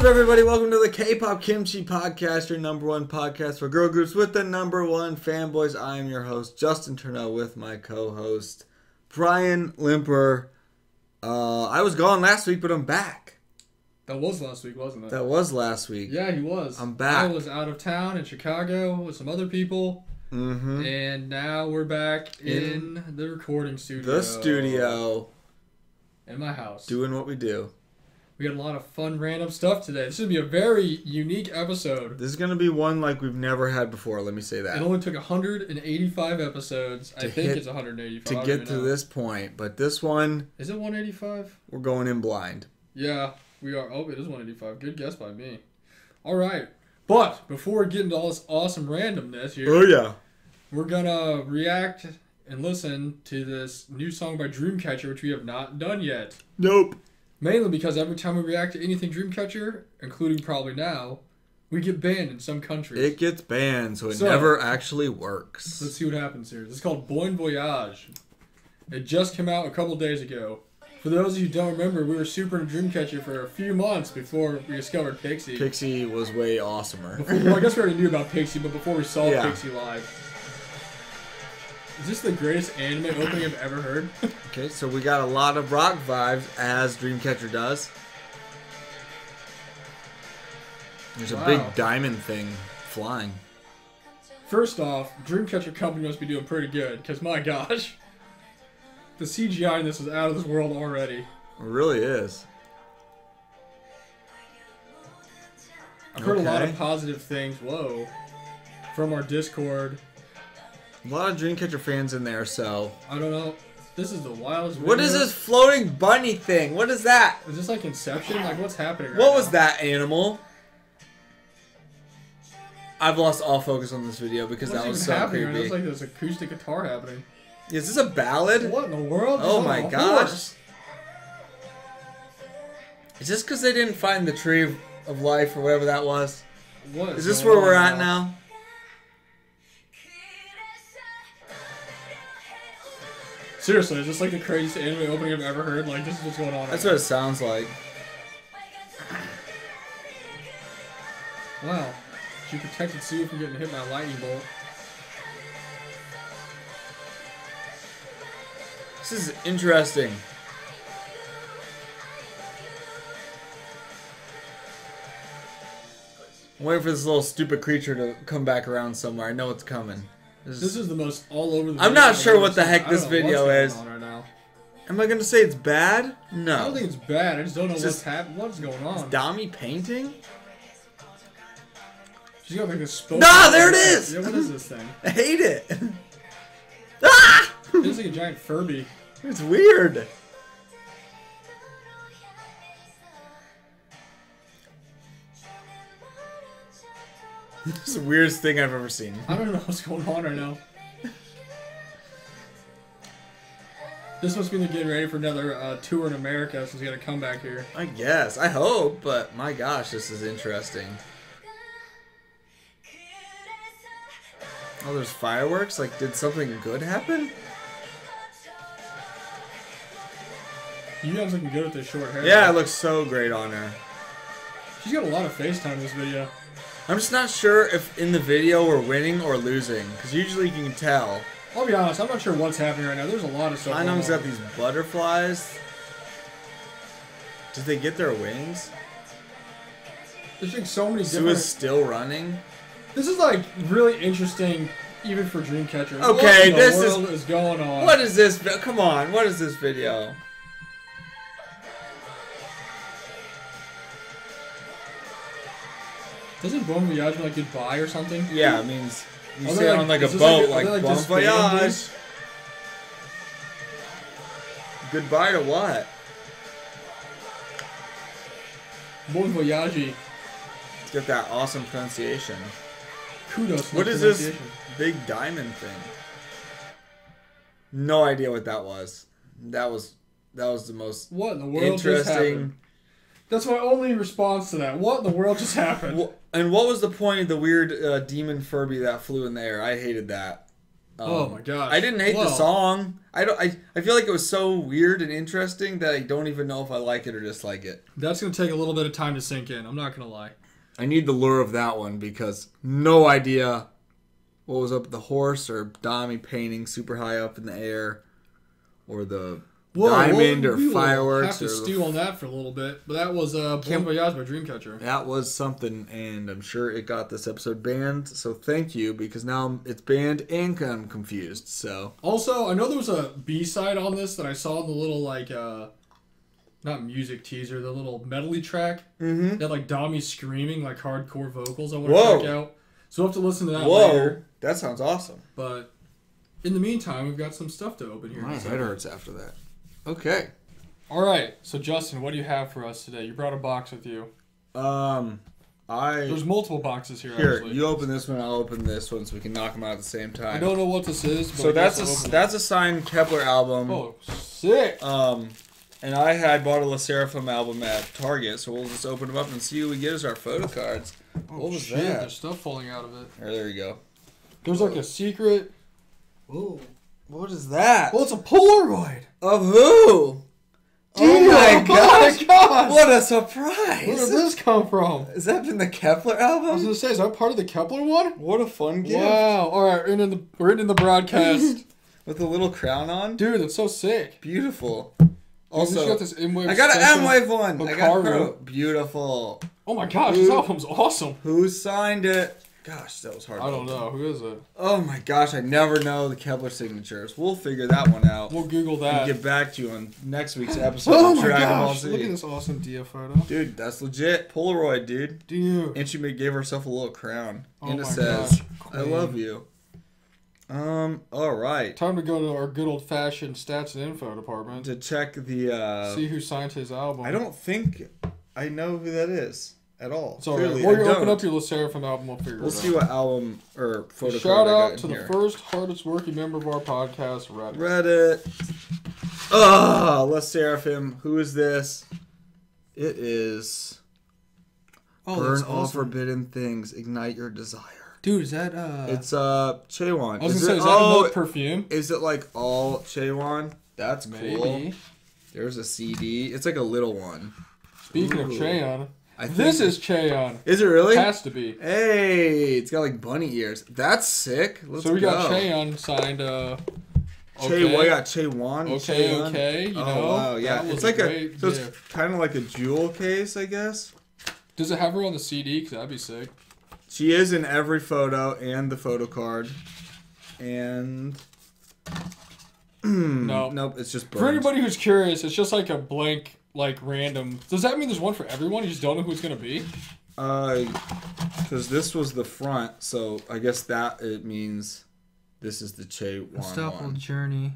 Up, everybody? Welcome to the K-pop Kimchi Podcast, your number one podcast for girl groups with the number one fanboys. I am your host, Justin Turnell, with my co-host Brian Limper. Uh, I was gone last week, but I'm back. That was last week, wasn't it? That was last week. yeah, he was. I'm back. I was out of town in Chicago with some other people, Mm-hmm. and now we're back in, In the recording studio. The studio, In my house. doing what we do. We got a lot of fun, random stuff today. This is gonna be a very unique episode. This is gonna be one like we've never had before. Let me say that. It only took 185 episodes. I think hit- it's 185. To get to know. this point, but this one Is it 185? we're going in blind. Yeah, we are. Oh, it is 185. Good guess by me. All right. But before we get into all this awesome randomness here, Oh yeah. We're gonna react and listen to this new song by Dreamcatcher, which we have not done yet. Nope. Mainly because every time we react to anything Dreamcatcher, including probably now, we get banned in some countries. It gets banned, so it So- never actually works. Let's see what happens here. This is called Bon Voyage. It just came out a couple days ago. For those of you who don't remember, we were super into Dreamcatcher for a few months before we discovered Pixy. Pixy was way awesomer. Before, well, I guess we already knew about Pixy, but before we saw Yeah. Pixy live. Is this the greatest anime opening I've ever heard? okay, so we got a lot of rock vibes as Dreamcatcher does. There's a Wow. big diamond thing flying. First off, Dreamcatcher Company must be doing pretty good, because my gosh. The CGI in this is out of this world already. It really is. I've heard a lot of positive things, whoa, from our Discord. A lot of Dreamcatcher fans in there, so. I don't know. This is the wildest What is this floating bunny thing? What is that? Is this like Inception? Like, what's happening right What was now? that animal? I've lost all focus on this video because What's that was so happening right creepy. It's like there's acoustic guitar happening. Is this a ballad? What in the world? Oh my gosh. horse. Is this because they didn't find the tree of, of life or whatever that was? What Is this where we're at now? Seriously, is this like the craziest anime opening I've ever heard? Like, this is what's going on. That's right what it sounds like. Wow. She protected Sue from getting hit by a lightning bolt. This is interesting. I'm waiting for this little stupid creature to come back around somewhere. I know it's coming. This This is- is the most all over the I'm not sure what the heck this video is. right. Am I gonna say it's bad? No. I don't think it's bad. I just don't know It's what's just- hap- What's going on? Dami painting? She's got like this. spoken- Nah, there it is! Yeah, what is this thing? I hate it. ah! It's like a giant Furby. It's weird. This is the weirdest thing I've ever seen. I don't know what's going on right now. This must be they're getting ready for another uh, tour in America since we got to come back here. I guess. I hope, but my gosh, this is interesting. Oh, there's fireworks? Like, did something good happen? You guys looking good with this short hair. Yeah, it looks so great on her. She's got a lot of FaceTime in this video. I'm just not sure if in the video we're winning or losing, because usually you can tell. I'll be honest, I'm not sure what's happening right now. There's a lot of stuff. on. got these butterflies. Did they get their wings? There's like so many Sue is still running. This is like really interesting, even for Dreamcatcher. Okay, what this is- world is going on. What is this? Come on, what is this video? Doesn't Bon Voyage mean like goodbye or something? Yeah, it means you Are say it like- on like a boat, like, like, bon voyage. Goodbye to what? Bon Voyage. Get that awesome pronunciation. Kudos. What is this big diamond thing? No idea what that was. That was that was the most What in the world interesting. That's my only response to that. What in the world just happened? Wh- And what was the point of the weird uh, demon Furby that flew in the air? I hated that. oh Um, my gosh. I didn't hate Well, the song. I don't. I, I feel like it was so weird and interesting that I don't even know if I like it or dislike it. That's gonna take a little bit of time to sink in. I'm not gonna lie. I need the lure of that one because no idea what was up with the horse or Dami painting super high up in the air, or the diamond well, or fireworks. Have to or stew on that for a little bit, but that was uh, Bon Voyage by Dreamcatcher. That was something, and I'm sure it got this episode banned. So thank you because now it's banned and I'm confused. So Also, I know there was a B side on this that I saw in the little like uh, not music teaser, the little medley track mm-hmm. that like Dami screaming like hardcore vocals. I want to check out. So we'll have to listen to that whoa, later. that sounds awesome. But in the meantime, we've got some stuff to open here. My head hurts after that. Okay. All right, so Justin, what do you have for us today? You brought a box with you. Um, I There's multiple boxes here. here actually. you open this one. I'll open this one so we can knock them out at the same time. I don't know what this is. But So I guess that's I'll a open it. that's a signed Kep1er album. oh sick. Um, and I had bought a Le Sserafim album at Target, so we'll just open them up and see what we get as our photo cards. what was shit, that? There's stuff falling out of it. There, there you go. There's like a secret. Ooh, what is that? Well, it's a Polaroid. Of who? Oh, oh my gosh! my gosh! What a surprise! Where did this come from? Is that in the Kep1er album? I was gonna say, is that part of the Kep1er one? What a fun gift Wow! All right, we're in the we're in the broadcast, with a little crown on. dude. That's so sick. Beautiful. Also, you got this M-Wave I got an M-Wave one. I got. Beautiful. Oh my gosh, this album's awesome. Who signed it? Gosh, that was hard. I don't know who is it. Oh my gosh, I never know the Kep1er signatures. We'll figure that one out. We'll Google that. and get back to you on next week's episode Oh of Dragon Ball gosh! Z. Look at this awesome Dia photo. Dude, that's legit. Polaroid, dude. Dude. And she gave herself a little crown. Oh and it my says, gosh, I love you. Um, alright. Time to go to our good old fashioned stats and info department. To check the, uh, see who signed his album. I don't think I know who that is at all. It's alright. Clearly, While I you open don't. up your Le Sserafim album, we'll figure We'll it see out. what album or photo Shout card I got out in to here. the first hardest working member of our podcast, Reddit. Reddit. Oh, Le Sserafim. Who is this? It is Oh, Burn all forbidden things. Ignite your desire. Dude, is that uh? It's uh Chaewon. I was is gonna say, it, is that oh, another perfume? is it like all Chaewon? That's cool. There's a CD. It's like a little one. Speaking of Ooh. I think, this is Chaewon. Is it really? Has to be. Hey, it's got like bunny ears. That's sick. Let's so we go. got Chaewon signed. Uh, Che, okay. well, I got Chaewon. Okay, Chaewon. okay, you oh know, wow, yeah. It's like a a great so it's kind of like a jewel case, I guess. Does it have her on the CD? Cause that'd be sick. She is in every photo and the photo card, and No. nope, it's just For anybody who's curious, it's just like a blank, like random. Does that mean there's one for everyone? You just don't know who it's gonna be? Uh, because this was the front, so I guess that it means this is the Chaewon one. journey.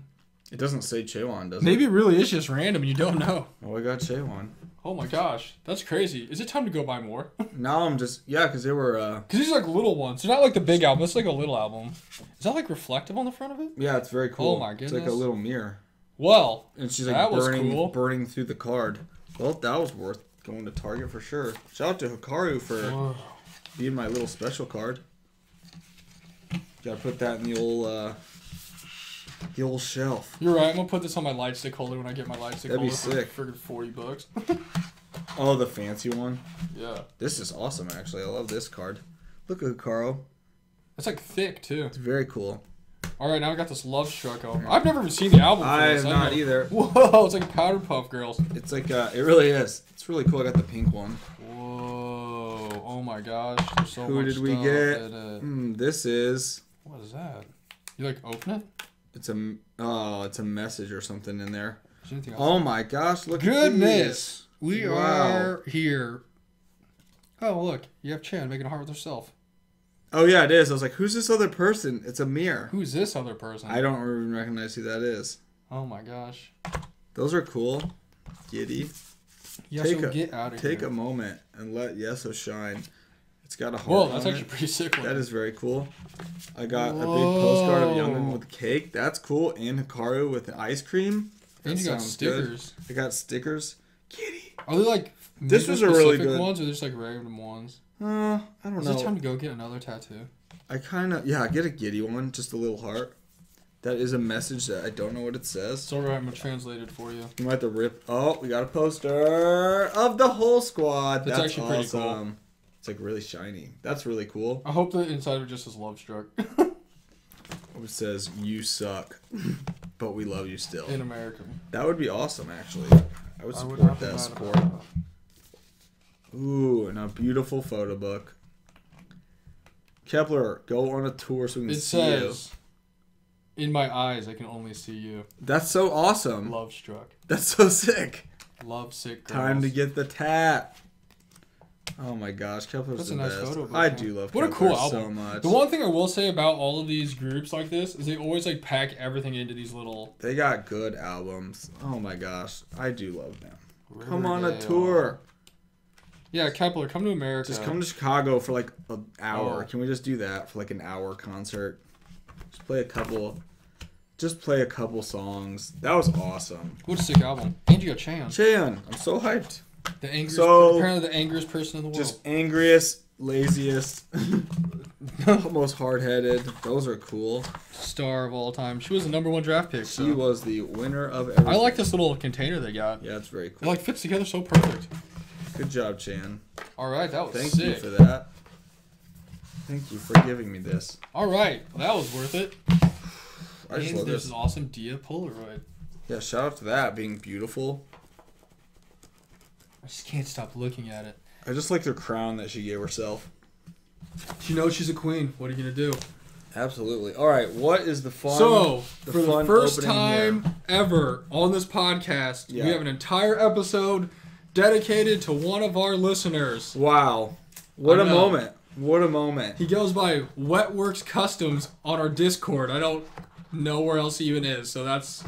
It doesn't say Chaewon, does it? Maybe it really is just random and you don't know. Oh, I got Chaewon. Oh my gosh, that's crazy. Is it time to go buy more? Now I'm just yeah, because they were uh Because these are like little ones. They're not like the big album. It's like a little album. Is that like reflective on the front of it? yeah, it's very cool. Oh my goodness. It's like a little mirror, Well, and she's like That was burning cool. burning through the card. Well, that was worth going to Target for sure. Shout out to Hikaru for whoa. being my little special card. Gotta put that in the old uh the old shelf. you're right. I'm gonna put this on my light stick holder when I get my light stick That'd be sick. for friggin' forty bucks. Oh, the fancy one. yeah, This is awesome actually. I love this card. Look at Hikaru. it's like thick too. It's very cool. All right, now I got this Love Struck album. I've never even seen the album. I have not know. either. Whoa, it's like Powder Puff Girls. It's like uh it really is. It's really cool. I got the pink one. Whoa, oh my gosh, there's so Who much did we get? Hmm, this is What is that? You like open it? it's a oh, it's a message or something in there? Oh my gosh, look at Goodness, we Wow. are here. Oh look, you have Chan making a heart with herself. Oh yeah, it is. I was like, who's this other person? It's a mirror. Who's this other person? I don't even recognize who that is. Oh my gosh. Those are cool. Giddy. Yeah, Take a- get out of Take here. a moment and let Yeseo shine. It's got a heart. Whoa, that's actually it. pretty sick. That looking. is very cool. I got a big postcard of Youngeun Whoa. with cake. That's cool. And Hikaru with ice cream. That And you got sounds good. I got stickers. Kitty. Are they like This was a really good- ones or just like random ones? Uh, I don't Is know. it time to go get another tattoo? I kind of yeah, get a giddy one, just a little heart. That is a message that I don't know what it says. It's alright, I'm gonna translate it for you. You might have to rip. Oh, we got a poster of the whole squad. That's That's, actually pretty cool. awesome. It's like really shiny. That's really cool. I hope the inside of it just says love struck It says you suck, but we love you still. in American. That would be awesome, actually. I would I would support that mad sport. that. Ooh, and a beautiful photo book. Kep1er, go on a tour so we can It see says, "In my eyes, I can only see you." you. That's so awesome. Love struck. That's so sick. Love sick girls. Time to get the tat. Oh my gosh, Kep1er's That's the a nice best. photo book, I man. do love What a Kep1er cool so album. much. The one thing I will say about all of these groups like this is they always like pack everything into these little. They got good albums. Oh my gosh, I do love them. Come on a tour. Yeah, Kep1er, come to America. Just come to Chicago for like an hour. Oh. Can we just do that for like an hour concert? Just play a couple. Just play a couple songs. That was awesome. What a sick album. Andrea Chan, Chan, I'm so hyped. the angriest, So- apparently the angriest person in the world. Just angriest, laziest, most hard headed. Those are cool. star of all time. She was the number one draft pick. She So. was the winner of everything. I like this little container they got. Yeah, it's very It cool. like fits together so perfect. Good job, Chan. All right, that was Thank sick. you for that. Thank you for giving me this. All right, well, that was worth it. I just and love there's this. this awesome Dia Polaroid. Yeah, shout out to that being beautiful. I just can't stop looking at it. I just like the crown that she gave herself. She knows she's a queen. What are you gonna do? Absolutely. All right, what is the fun? so, the for the first time ever on this podcast, Yeah. we have an entire episode dedicated to one of our listeners. wow, what a moment! What a moment! He goes by Wetworks Customs on our Discord. I don't know where else he even is, so that's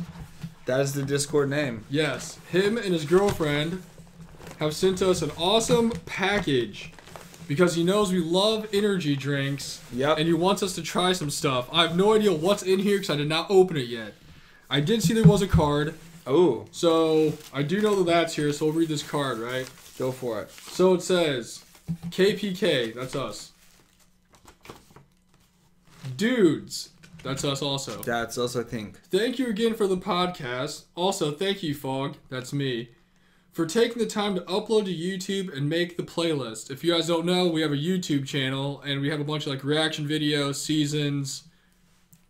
That is the Discord name. Yes, him and his girlfriend have sent us an awesome package because he knows we love energy drinks Yep. and he wants us to try some stuff. I have no idea what's in here because I did not open it yet. I did see there was a card, oh, so I do know that that's here, so we'll read this card, right? go for it. So it says KPK, that's us. Dudes, that's us also. That's us, I think. Thank you again for the podcast. Also, thank you, Fog, that's me, for taking the time to upload to YouTube and make the playlist. If you guys don't know, we have a YouTube channel and we have a bunch of like reaction videos, seasons,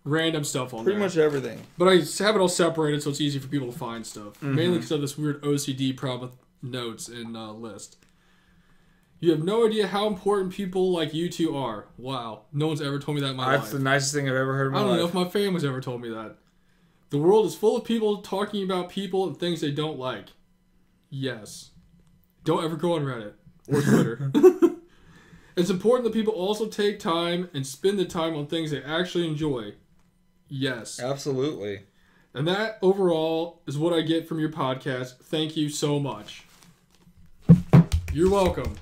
random stuff on Pretty there. much everything. But I have it all separated so it's easy for people to find stuff. Mm-hmm. Mainly because of this weird OCD problem with notes and uh, list. You have no idea how important people like you two are. Wow. No one's ever told me that in my That's life. the nicest thing I've ever heard in my I don't life. know if my family's ever told me that. The world is full of people talking about people and things they don't like. Yes. Don't ever go on Reddit or Twitter. it's important that people also take time and spend the time on things they actually enjoy. Yes. Absolutely. And that overall is what I get from your podcast. Thank you so much. You're welcome.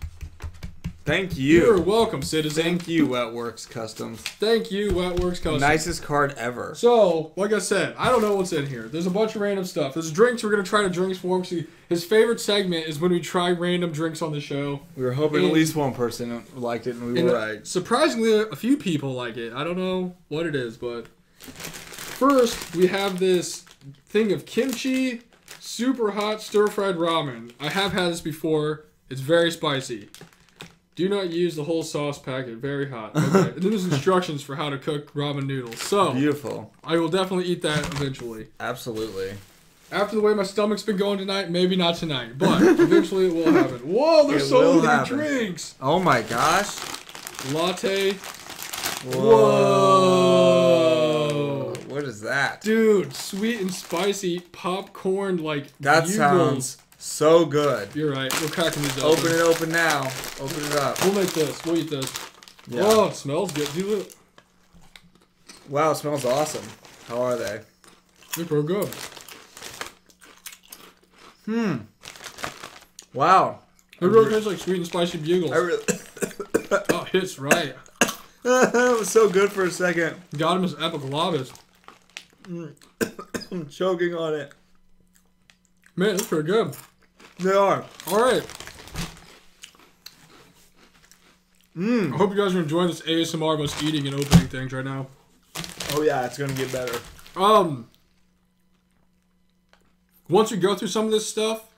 Thank you. You're welcome, citizen. Thank you, Wetworks Customs. Thank you, Wetworks Customs. Nicest card ever. So, like I said, I don't know what's in here. There's a bunch of random stuff. There's drinks. We're gonna try to drinks for him. See, his favorite segment is when we try random drinks on the show. We were hoping And- at least one person liked it, and we were right. surprisingly, a few people like it. I don't know what it is, but first we have this thing of kimchi, super hot stir fried ramen. I have had this before. It's very spicy. Do not use the whole sauce packet. Very hot. Okay. and then there's instructions for how to cook ramen noodles. So Beautiful. I will definitely eat that eventually. Absolutely. After the way my stomach's been going tonight, maybe not tonight, but eventually it will happen. Whoa, there's It so many happen. drinks. Oh my gosh. Latte. Whoa. What is that? Dude, sweet and spicy popcorn like That bugles. sounds so good. You're right. We're cracking these open. Open it open now. Open it up. We'll make this. We'll eat this. Yeah. Oh, it smells good. Do it. Wow, it smells awesome. How are they? They're pretty good. Hmm. Wow. They really taste like sweet and spicy bugles. I really oh, hits right. That was so good for a second. Got him as epiglobus. I'm choking on it. Man, that's pretty good. They are. All right. I Mmm. hope you guys are enjoying this ASMR of us eating and opening things right now. Oh yeah, it's gonna get better. Um, once we go through some of this stuff,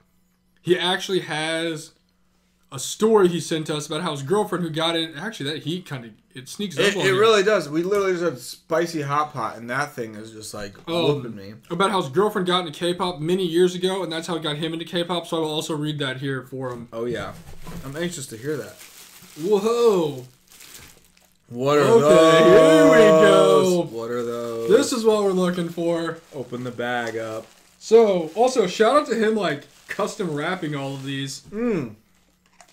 he actually has a story he sent us about how his girlfriend who got in. Actually, that heat kind of it sneaks It, up on it you. really does. We literally just had spicy hot pot, and that thing is just like Um, whooping me. about how his girlfriend got into K-pop many years ago, and that's how it got him into K-pop. So I will also read that here for him. Oh yeah, I'm anxious to hear that. Whoa! What are Okay, those? here we go. What are those? This is what we're looking for. open the bag up. So also shout out to him like custom wrapping all of these. Mmm.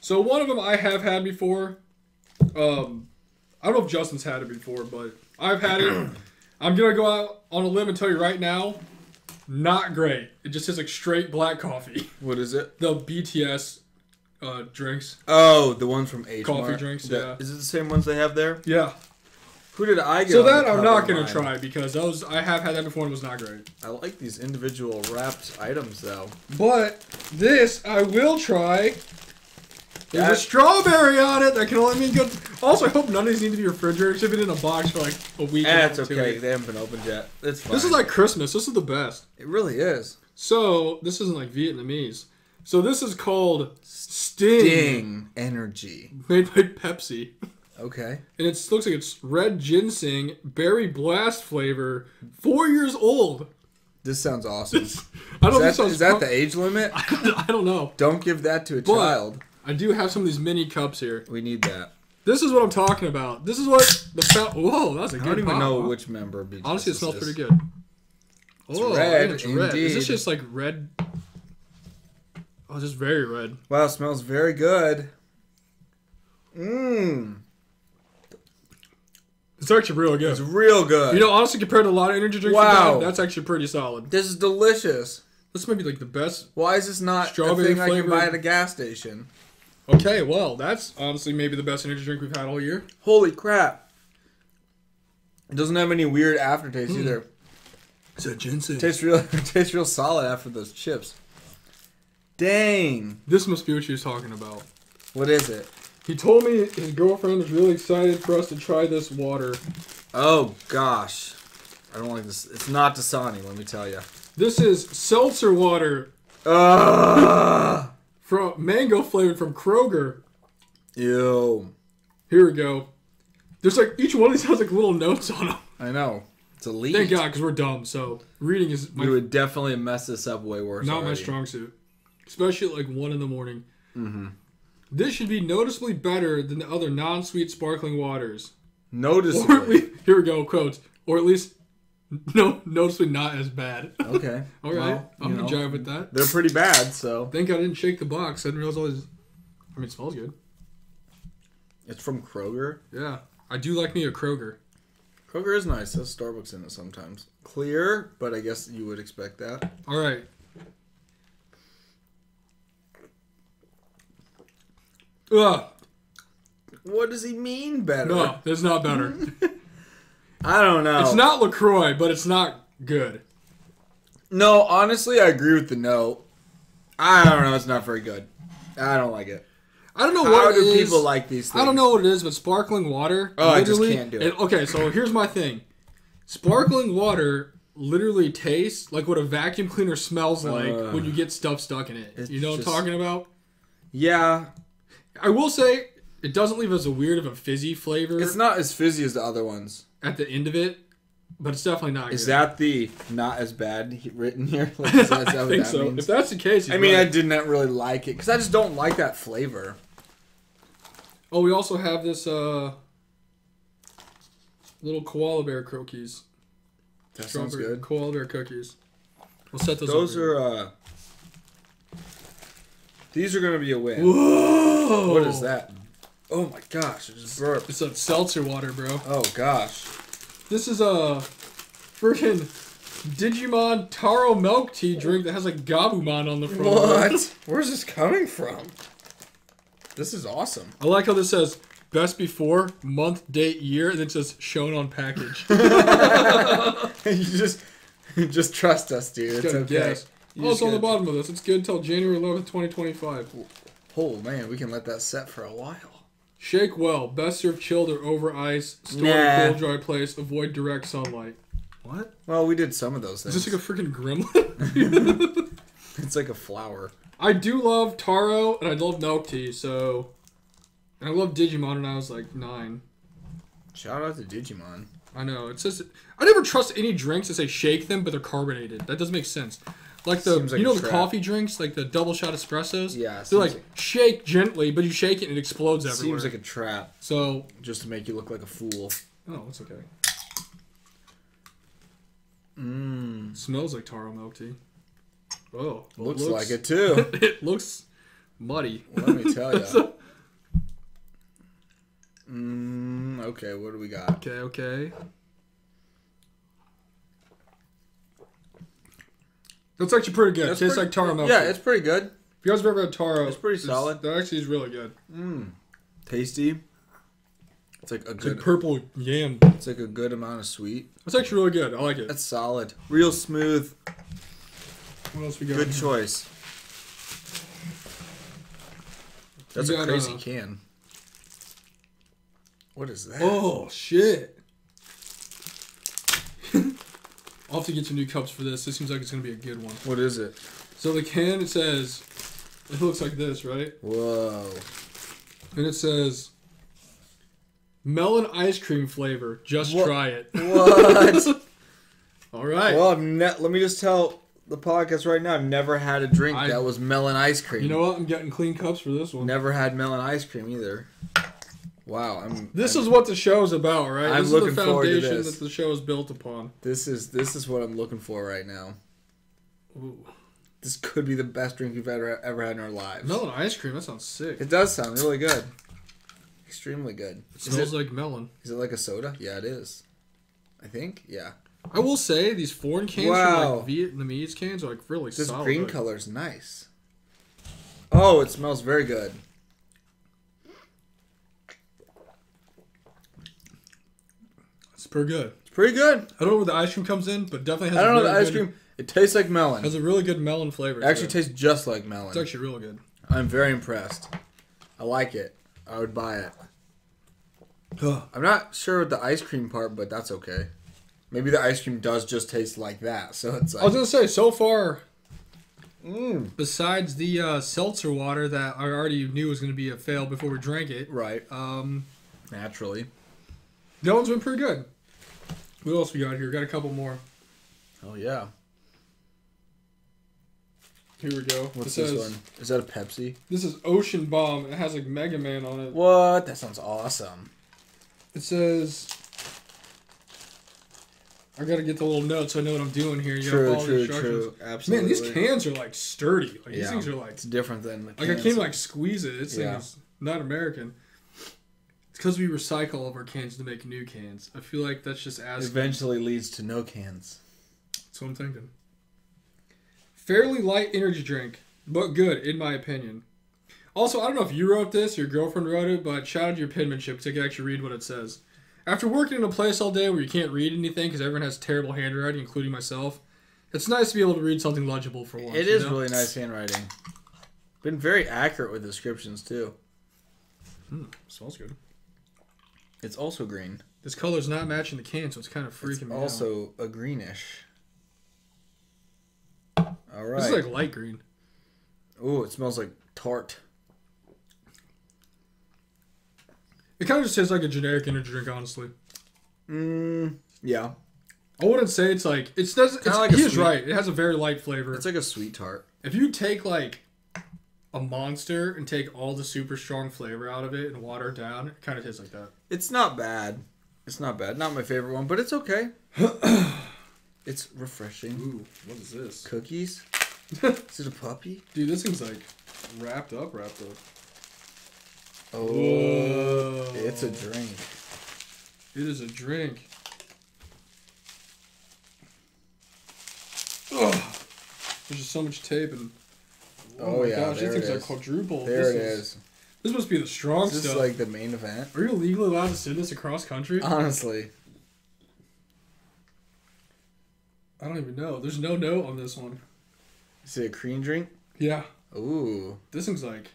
So one of them I have had before. Um, I don't know if Justin's had it before, but I've had it. I'm gonna go out on a limb and tell you right now, not great. It just tastes like straight black coffee. What is it? The BTS uh, drinks. Oh, the ones from H Coffee drinks, The- yeah. Is it the same ones they have there? Yeah. Who did I get? So that I'm not gonna mine? try because those I have had that before and it was not great. I like these individual wrapped items though. But this I will try. There's a strawberry on it that can only mean good. Also, I hope none of these need to be refrigerated. Should have been in a box for like a week. Eh, half, two okay. They haven't been opened yet. It's fine. This is like Christmas. This is the best. it really is. So this isn't like Vietnamese. So this is called Sting, Ding energy. made by Pepsi, Okay. and it looks like it's red ginseng berry blast flavor, four years old. This sounds awesome. is I don't know. that, if this is that the age limit? I don't know. Don't give that to a But- child. I do have some of these mini cups here. We need that. This is what I'm talking about. This is what the fountain. Whoa, that's a I good. One. I don't even pop, know huh? which member. BTS Honestly, it smells pretty good. It's oh, red, it's red. Is this just like red? Oh, just very red. Wow, it smells very good. Mmm. It's actually real good. It's real good. You know, honestly, compared to a lot of energy drinks, Wow. that's actually pretty solid. this is delicious. This might be like the best. Why is this not Strawberry a thing I can buy at a gas station? Okay, well, that's honestly maybe the best energy drink we've had all year. Holy crap. It doesn't have any weird aftertaste Hmm. either. Is that ginseng? tastes real tastes real solid after those chips. Dang. This must be what she was talking about. What is it? He told me his girlfriend is really excited for us to try this water. Oh gosh. I don't like this. It's not Dasani, let me tell you. This is seltzer water Ugh. From mango flavored from Kroger. Ew. Here we go. There's like each one of these has like little notes on them. I know. It's elite. Thank God, because we're dumb. So reading is my, We would definitely mess this up way worse. not my strong suit, especially at like one in the morning. Mm-hmm. This should be noticeably better than the other non-sweet sparkling waters. Or at Noticeably. least, here we go, quotes. Or at least, no, noticeably not as bad. okay. All right, Well, I'm gonna know, jive with that. They're pretty bad, so. Thank God I didn't shake the box. I didn't realize all these. I mean, it smells good. It's from Kroger. Yeah, I do like me a Kroger. Kroger is nice. It has Starbucks in it sometimes. Clear, but I guess you would expect that. All right. Ugh, What does he mean better? no, that's not better. I don't know. It's not Lacroix, but it's not good. No, honestly, I agree with the no. I don't know. It's not very good. I don't like it. I don't know what it do is. people like these things? I don't know what it is, but sparkling water. Oh, I just can't do it. okay, so here's my thing. Sparkling water literally tastes like what a vacuum cleaner smells like Ugh. when you get stuff stuck in it. You know what just- I'm talking about? Yeah, I will say it doesn't leave us a weird of a fizzy flavor it's not as fizzy as the other ones. At the end of it, but it's definitely not. Is good. that the not as bad he- written here? Like, is that, is that I what think that so. means? If that's the case, I mean, I didn't really like it because I just don't like that flavor. oh, we also have this uh little koala bear cookies. That sounds Strawberry good. Koala bear cookies. We'll set those. Those over here. are. uh These are gonna be a win. Whoa! What is that? Oh my gosh! It just burped. It's a seltzer water, bro. Oh gosh. This is a freaking Digimon Taro milk tea drink that has a Gabumon on the front. What? Where's this coming from? This is awesome. I like how this says best before month, date, year, and then it says shown on package. you just, just trust us, dude. It's okay. guess. You Oh, it's on the bottom of this. It's good until January 11th, 2025. Oh man, we can let that set for a while. Shake well. Best served chilled or over ice. Store in Nah. a cool, dry place. Avoid direct sunlight. What? Well, we did some of those Is things. this like a freaking gremlin? it's like a flower. I do love Taro and I love milk tea, so. And I love Digimon and I was like nine. Shout out to Digimon. I know. It says I never trust any drinks that say shake them, but they're carbonated. That doesn't make sense. Like the like you know the coffee drinks, like the double shot espressos. Yeah, they're like, like- shake gently, but you shake it and it explodes everywhere. Seems like a trap, so. just to make you look like a fool. Oh, it's okay. Mmm. smells like taro milk tea. Oh, well, Looks, like it too. it looks muddy. Let me tell you. So- Mmm. Okay, what do we got? okay, okay. That's actually pretty good. That's Tastes pretty- like taro milk. Yeah, it's pretty good. If you guys have ever had taro, It's pretty solid. That actually is really good. Mmm. Tasty. It's like a It's like good. purple yam. It's like a good amount of sweet. That's actually really good. I like it. That's solid. Real smooth. What else we got? Good choice. That's You a crazy uh, can. What is that? Oh shit! I'll have to get some new cups for this. This seems like it's gonna be a good one. What is it? So the can it says, it looks like this, right? Whoa. And it says, melon ice cream flavor. Just What? try it. What? All right. well, I've ne- let me just tell the podcast right now. I've never had a drink I- that was melon ice cream. you know what? I'm getting clean cups for this one. Never had melon ice cream either. Wow, I'm. This I'm- is what the show's about, right? I'm this looking is the forward to foundation this. that the show is built upon. This is this is what I'm looking for right now. Ooh. This could be the best drink we've ever ever had in our lives. Melon ice cream. That sounds sick. It does sound really good. Extremely good. It Is smells it, like melon. is it like a soda? Yeah, it is. I think. Yeah. I will say these foreign cans Wow. from like Vietnamese cans are like really This solid. green Like, color's nice. Oh, it smells very good. Pretty good. It's pretty good. I don't know where the ice cream comes in, but definitely has. I don't know the ice good- cream. It tastes like melon. Has a really good melon flavor. It actually it. tastes just like melon. It's actually really good. I'm very impressed. I like it. I would buy it. I'm not sure with the ice cream part, but that's okay. Maybe the ice cream does just taste like that, so it's Like, I was gonna say so far, Mm, besides the uh, seltzer water that I already knew was gonna be a fail before we drank it, right, um, naturally. that one's been pretty good. What else we got here? Got a couple more. Oh yeah. Here we go. What's says, this one? Is that a Pepsi? This is Ocean Bomb. It has like Mega Man on it. What? That sounds awesome. It says. I gotta get the little notes so I know what I'm doing here. You gotta True, follow the true, instructions. true. Absolutely. Man, these cans are like sturdy. Like these things are like It's different than like I can't like squeeze it. This Yeah. not American. It's because we recycle all of our cans to make new cans. I feel like that's just as Eventually leads to no cans. That's what I'm thinking. Fairly light energy drink, but good in my opinion. Also, I don't know if you wrote this, your girlfriend wrote it, but shout out to your penmanship because I can actually read what it says. After working in a place all day where you can't read anything because everyone has terrible handwriting, including myself, it's nice to be able to read something legible for once. It you is know? really nice handwriting. Been very accurate with descriptions too. Hmm, smells good. It's also green. This color's not matching the can, so it's kind of freaking It's me out. also a greenish. All right. This is like light green. Ooh, it smells like tart. It kind of just tastes like a generic energy drink, honestly. Mmm. Yeah. I wouldn't say it's like it's does. It's, like he is right. It has a very light flavor. It's like a sweet tart. If you take like a monster and take all the super strong flavor out of it and water it down, it kind of tastes like that. It's not bad. It's not bad. Not my favorite one, but it's okay. it's refreshing. Ooh, what is this? Cookies? Is it a puppy? Dude, this thing's like wrapped up, wrapped up. Oh, Whoa. it's a drink. It is a drink. Ugh. There's just so much tape and. Oh, oh, my yeah, gosh, these things are quadruple. There this it is. This must be the strong This is stuff. like the main event. Are you legally allowed to send this across country? Honestly, I don't even know. There's no note on this one. is it a cream drink? Yeah, Ooh, this thing's like.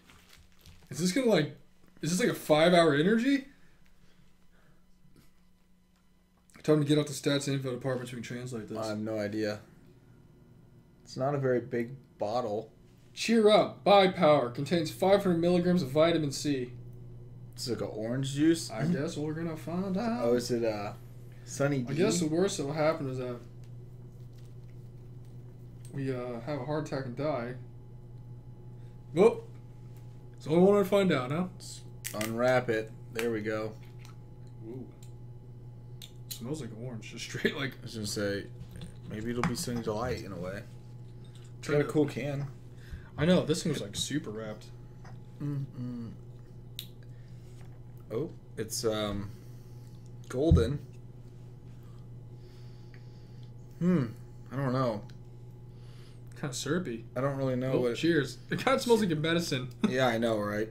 Is this gonna like? Is this like a five hour energy? Tell him to get out the stats and info department so we can translate this. I have no idea. It's not a very big bottle. Cheer up, Buy Power contains 500 milligrams of vitamin C. It's like an orange juice. I guess we're gonna find out. Oh, is it uh, Sunny D? I guess the worst that will happen is that we uh, have a heart attack and die. Well, it's the only one to find out, huh? Unwrap it. There we go. Ooh. Smells like orange, just straight like. I was gonna say, maybe it'll be Sunny Delight in a way. Try a cool can. I know this thing was like super wrapped. Mm-mm. Oh, it's um, golden. Hmm. I don't know. Kind of syrupy. I don't really know Oh, what. It, cheers! It kind of smells like a medicine. yeah, I know, right?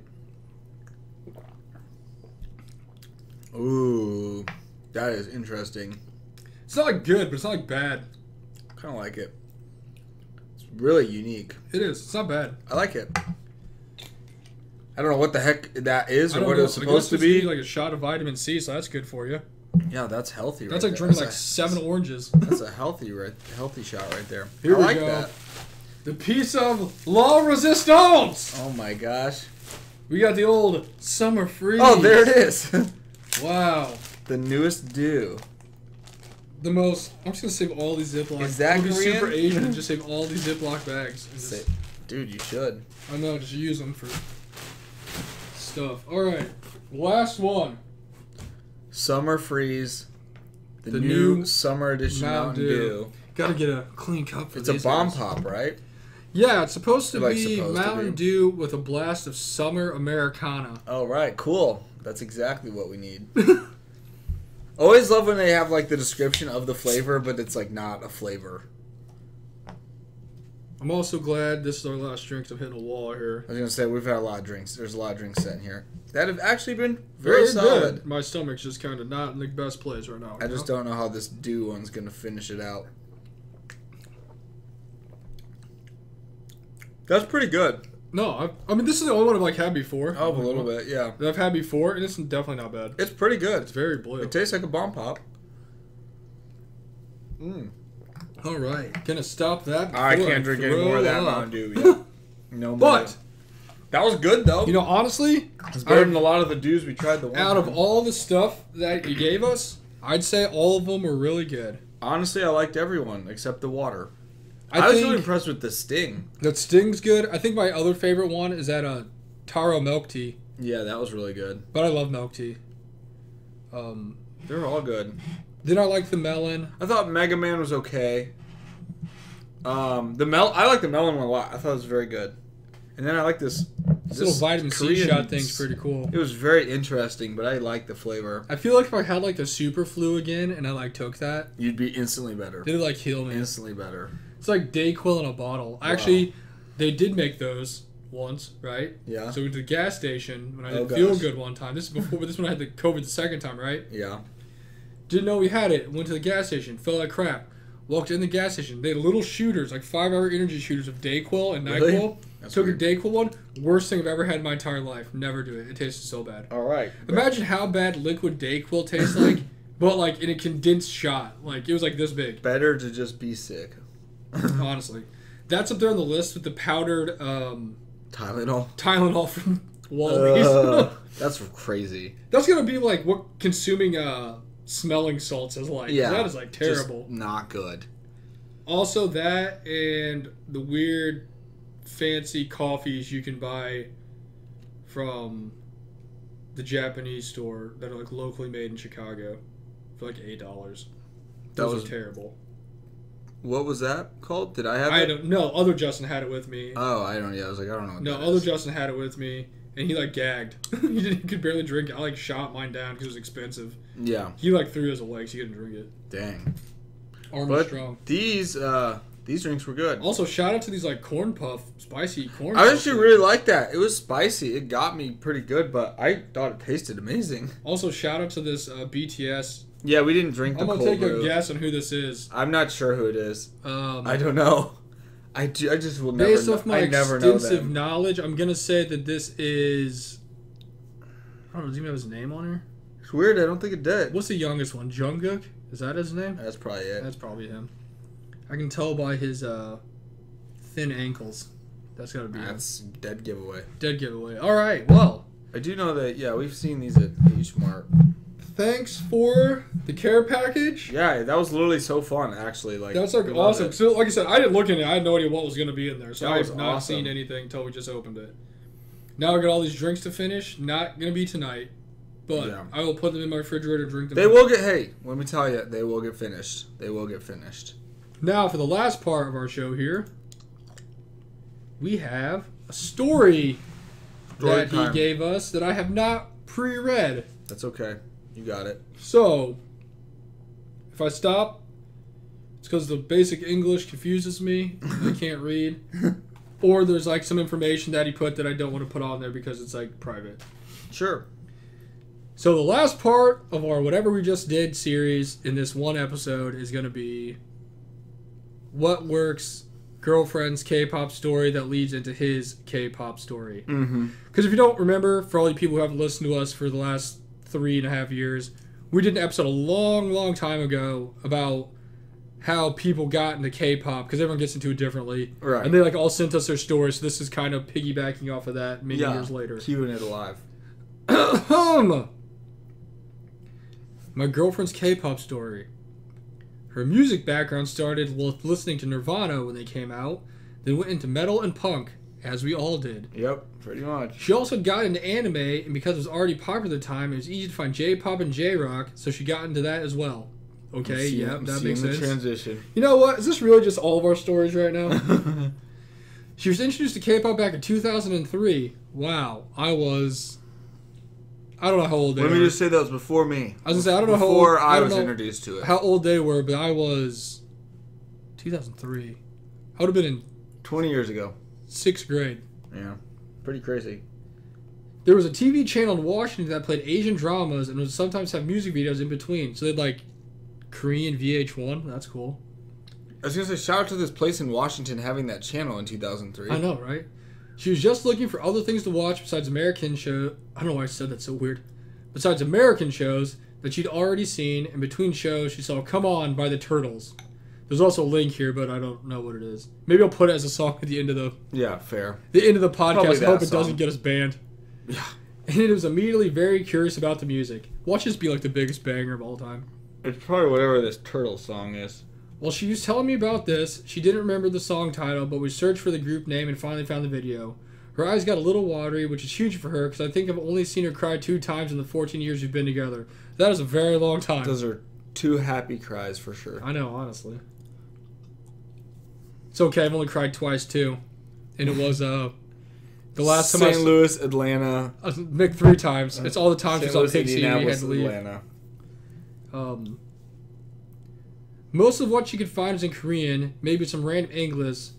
Ooh, that is interesting. It's not like good, but it's not like bad. Kind of like it. Really unique. It is. It's not bad. I like it. I don't know what the heck that is or what know, it's supposed to be. like a shot of vitamin C, so that's good for you. yeah, that's healthy. That's right like drinking like a- seven oranges. That's a healthy, right, healthy shot right there. Here I we like go. that. The piece of la resistance. Oh my gosh. We got the old summer freeze. Oh, there it is. Wow. the newest dew. The most. I'm just gonna save all these Ziploc. Is that I'm gonna be Korean? super Asian and just save all these Ziploc bags. and just- dude, you should. I know, just use them for stuff. All right, last one. Summer freeze. The, The new, new summer edition Mountain Mountain, Dew. Dew. Got to get a clean cup for It's a bomb guys. pop, right? Yeah, it's supposed to Like be supposed to Mountain be. Dew with a blast of summer Americana. Oh right, cool. That's exactly what we need. Always love when they have like the description of the flavor, but it's like not a flavor. I'm also glad this is our last drink. I'm hitting a wall here. I was gonna say we've had a lot of drinks. There's a lot of drinks sitting here that have actually been very, solid. good. My stomach's just kind of not in the best place right now. I just know? don't know how this dew one's gonna finish it out. That's pretty good. No, I, I mean this is the only one I've like had before. Oh, a little bit, yeah. That I've had before, and it's definitely not bad. It's pretty good. It's very blue. It tastes like a bomb pop. Mm. All right, gonna stop that. I can't drink any more of that throw up. Mountain Dew. Yeah. No more. But that was good though. you know, honestly, it's better than a lot of the dews we tried. The one out of all the stuff that you gave us, I'd say all of them were really good. honestly, I liked everyone except the water. I, I, was really impressed with the sting. that Sting's good. I think my other favorite one is that uh, taro milk tea, Yeah, that was really good. but I love milk tea. Um, They're all good. then I like the melon. I thought Mega Man was okay. Um, the mel I like the melon one a lot. I thought it was very good. And then I like this. This little vitamin C Korean shot thing's pretty cool. It was very interesting, but I like the flavor. I feel like if I had like the super flu again and I like took that, You'd be instantly better. it'd like heal me. Instantly better. It's like Dayquil in a bottle. Wow. Actually, they did make those once, right? Yeah. So we went to the gas station when I Oh, didn't feel good one time. This is before, but this one I had the COVID the second time, right? Yeah. Didn't know we had it. Went to the gas station, felt like crap. Walked in the gas station. They had little shooters, like five hour energy shooters of Dayquil and Really? NyQuil. That's Took weird. a Dayquil one. Worst thing I've ever had in my entire life. Never do it. It tasted so bad. All right. Imagine how bad liquid Dayquil tastes like, but like in a condensed shot. Like it was like this big. Better to just be sick. Honestly, that's up there on the list with the powdered um, Tylenol. Tylenol from Walgreens. Uh, that's crazy. that's gonna be like what consuming uh, smelling salts is like. Yeah. that is like terrible. not good. Also, that and the weird, fancy coffees you can buy from the Japanese store that are like locally made in Chicago for like eight dollars. That Those was are terrible. What was that called? Did I have I it? don't know. Other Justin had it with me. Oh, I don't. Yeah, I was like, I don't know. What no, other is. Justin had it with me, and he like gagged. he, didn't, he could barely drink it. I like shot mine down because it was expensive. Yeah. He like threw his so he couldn't drink it. Dang. Arm But strong. these uh these drinks were good. Also, shout out to these like corn puff, spicy corn. I actually drinks. really liked that. It was spicy. It got me pretty good, but I thought it tasted amazing. Also, shout out to this uh, BTS. Yeah, we didn't drink the I'm gonna cold take brew. a guess on who this is. I'm not sure who it is. Um, I don't know. I, ju- I just will never. based know. off my I never know extensive them. knowledge, I'm gonna say that this is. I don't know. Does he even have his name on here? It's weird. I don't think it did. What's the youngest one? Jungkook. Is that his name? That's probably it. That's probably him. I can tell by his uh, thin ankles. That's gotta be him. That's dead giveaway. Dead giveaway. All right. Well, I do know that. Yeah, we've seen these at H Mart. Thanks for the care package. Yeah, that was literally so fun. Actually, like That's like awesome. it. So, like I said, I didn't look in it. I had no idea what was gonna be in there, so I was have not awesome. seen anything until we just opened it. Now I got all these drinks to finish. Not gonna be tonight, but Yeah. I will put them in my refrigerator. Drink them. They will get. Hey, let me tell you, they will get finished. They will get finished. Now for the last part of our show here, we have a story Story that time. he gave us that I have not pre-read. That's okay. You got it. So, if I stop, it's because the basic English confuses me. I can't read. Or there's like some information that he put that I don't want to put on there because it's like private. Sure. So the last part of our whatever we just did series in this one episode is going to be Wetworks girlfriend's K-pop story that leads into his K-pop story. Mm-hmm. Because if you don't remember, for all you people who haven't listened to us for the last three and a half years, we did an episode a long, long time ago about how people got into K-pop because everyone gets into it differently, Right. and they like all sent us their stories. So this is kind of piggybacking off of that many yeah. years later. Keeping it alive. My girlfriend's K-pop story. Her music background started with listening to Nirvana when they came out, then went into metal and punk, as we all did. Yep. Pretty much. She also got into anime, and because it was already popular at the time, it was easy to find J-pop and J-rock, so she got into that as well. Okay, See- yeah, I'm that makes the sense. transition. you know what? Is this really just all of our stories right now? She was introduced to K-pop back in 2003. Wow, I was. I don't know how old they Let were. me just say that was before me. I was gonna say, I don't know how before old- I, I was introduced to it. how old they were, but I was 2003. I would have been in Twenty years ago. Sixth grade. Yeah. Pretty crazy. There was a TV channel in Washington that played Asian dramas and would sometimes have music videos in between. So they'd like Korean VH1. That's cool. I was gonna say shout out to this place in Washington having that channel in 2003. I know, right? She was just looking for other things to watch besides American show. I don't know why I said that so weird. Besides American shows that she'd already seen, and between shows she saw "Come On" by the Turtles. There's also a link here, but I don't know what it is. Maybe I'll put it as a song at the end of the Yeah, fair. the end of the podcast. I hope it song. doesn't get us banned. Yeah. And it was immediately very curious about the music. Watch this be like the biggest banger of all time. It's probably whatever this turtle song is. While she was telling me about this, she didn't remember the song title, but we searched for the group name and finally found the video. Her eyes got a little watery, which is huge for her because I think I've only seen her cry two times in the 14 years we've been together. That is a very long time. Those are two happy cries for sure. I know, honestly. It's okay. I've only cried twice too, and it was uh the last time I St. Louis, Atlanta, uh, Mick three times. It's all the times St. we saw Louis, Pixy and we had to leave. Atlanta. Um, most of what you can find is in Korean, maybe some random English.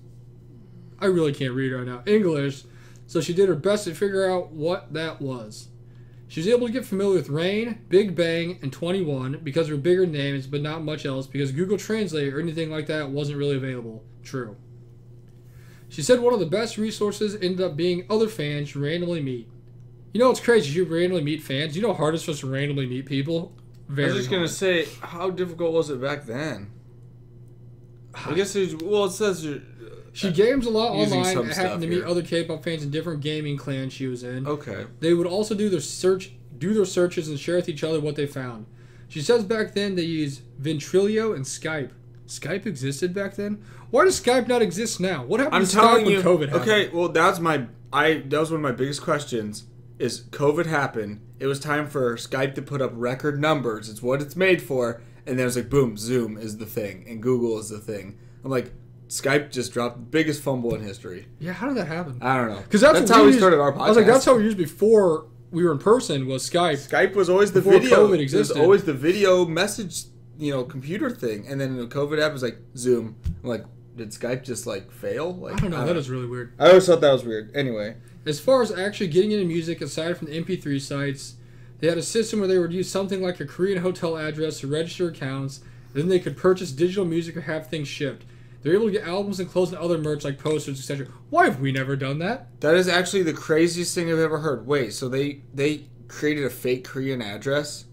I really can't read right now. English. So she did her best to figure out what that was. She was able to get familiar with Rain, Big Bang, and 2NE1 because of her bigger names, but not much else because Google Translate or anything like that wasn't really available. True. She said one of the best resources ended up being other fans you randomly meet. You know it's crazy? You randomly meet fans. You know how hard it's just to randomly meet people? Very I was just gonna say, how difficult was it back then? I guess there's well, it says you're- She games a lot online some and stuff happened to meet here. other K-pop fans in different gaming clans she was in. okay. They would also do their search, do their searches, and share with each other what they found. She says back then they used Ventrilo and Skype. Skype existed back then. Why does Skype not exist now? What happened I'm to telling Skype when you. COVID happened? okay, well, that's my I. That was one of my biggest questions. Is COVID happened? It was time for Skype to put up record numbers. It's what it's made for. And then it's like, boom, Zoom is the thing, and Google is the thing. I'm like, Skype just dropped the biggest fumble in history. Yeah, how did that happen? I don't know. Because that's, that's how we used- started our podcast. I was like, that's how we used before we were in person was Skype. Skype was always the Before video. COVID It was always the video message, you know, computer thing. And then the COVID app was like Zoom. I'm like, did Skype just like fail? Like I don't know. That is really weird. I always thought that was weird. Anyway, As far as actually getting into music, aside from the MP3 sites, they had a system where they would use something like a Korean hotel address to register accounts, and then they could purchase digital music or have things shipped. They're able to get albums and clothes and other merch like posters, etc. Why have we never done that? that is actually the craziest thing I've ever heard. Wait, so they they created a fake Korean address?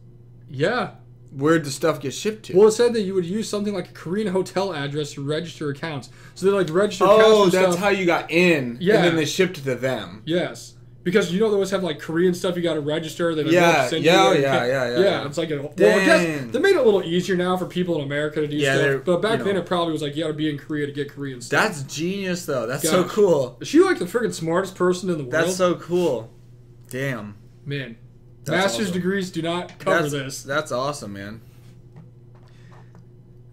Yeah. Where'd the stuff get shipped to? Well, it said that you would use something like a Korean hotel address to register accounts. So they like register oh, accounts. that's stuff. how you got in. Yeah. And then they shipped it to them. Yes. Because you know they always have like Korean stuff you got to register. They like, Yeah, send yeah, you, yeah, yeah, yeah, yeah. yeah. It's like a, well, I guess they made it a little easier now for people in America to do Yeah, stuff. But back then know. it probably was like you got to be in Korea to get Korean stuff. That's genius, though. That's so cool. Is she like the freaking smartest person in the world? That's so cool. Damn. man. That's Master's awesome. degrees do not cover That's, this. that's awesome, man.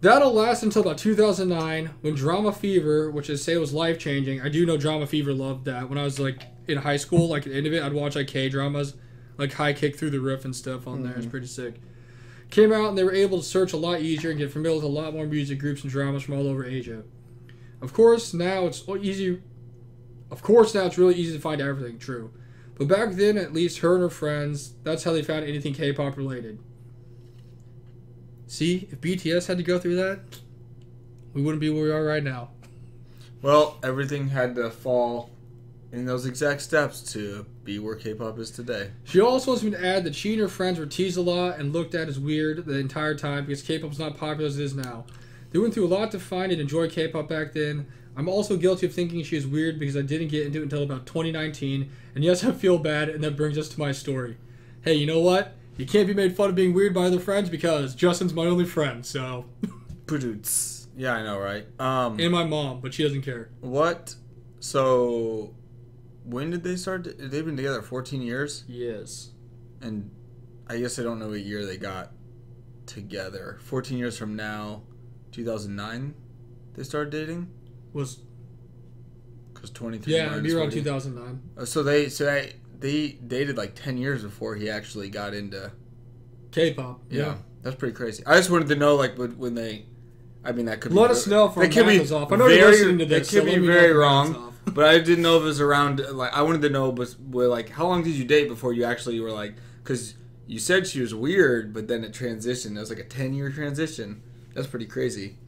That'll last until about 2009 when Drama Fever, which is say was life changing. I do know Drama Fever loved that. When I was like in high school, like at the end of it, I'd watch like K dramas, like High Kick Through the Roof and stuff on there. It's mm-hmm. pretty sick. Came out and they were able to search a lot easier and get familiar with a lot more music groups and dramas from all over Asia. Of course, now it's easy. Of course, now it's really easy to find everything. True, but back then, at least her and her friends, that's how they found anything K-pop related. See, if BTS had to go through that, we wouldn't be where we are right now. Well, everything had to fall in those exact steps to be where K-pop is today. She also wants me to add that she and her friends were teased a lot and looked at as weird the entire time because K-pop was not popular as it is now. They went through a lot to find and enjoy K-pop back then. I'm also guilty of thinking she is weird because I didn't get into it until about 2019. And yes, I feel bad, and that brings us to my story. Hey, you know what? You can't be made fun of being weird by other friends because Justin's my only friend, so Pudoots. Yeah, I know, right? Um, and my mom, but she doesn't care. what? So, when did they start? They've been together 14 years, Yes. and I guess I don't know what year they got together. 14 years from now, 2009, they started dating. Was Because 23. yeah, it'd be around 2009. Uh, So they, so they, they dated like 10 years before he actually got into. K-pop. Yeah, yeah. that's pretty crazy. I just wanted to know, like, when, when they. I mean, that could Let be, us know if our could be is off. I know you're listening to this. It could so be very if our math's wrong. but I didn't know if it was around. Like, I wanted to know, were, like, how long did you date before you actually were like? Because you said she was weird, but then it transitioned. It was like a ten year transition. That's pretty crazy.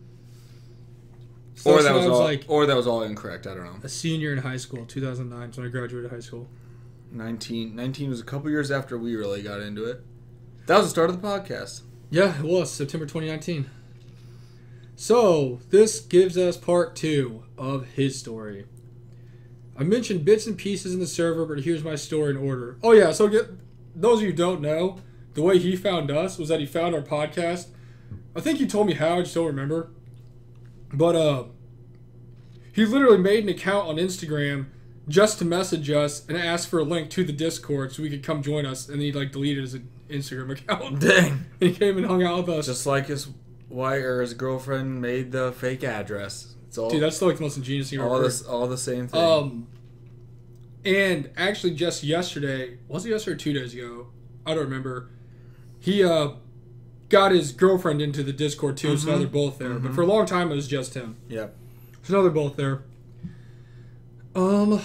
So or that was, all, like or that was all incorrect. I don't know. a senior in high school, 2009, is when I graduated high school. 19, 19 was a couple years after we really got into it. That was the start of the podcast. Yeah, it was September 2019. So this gives us part two of his story. I mentioned bits and pieces in the server, but here's my story in order. Oh yeah, so get those of you who don't know, the way he found us was that he found our podcast. I think he told me how, I just don't remember. But uh he literally made an account on Instagram just to message us and ask for a link to the Discord so we could come join us and then he like deleted his Instagram account. Dang. he came and hung out with us. Just like his wife or his girlfriend made the fake address. It's all Dude, that's still like the most ingenious thing I've all ever this all the same thing. Um, and actually, just yesterday, was it yesterday or two days ago? I don't remember. He uh got his girlfriend into the Discord too, so now Mhm. they're both there. But Mhm. for a long time, it was just him. yep. So now they're both there. Um,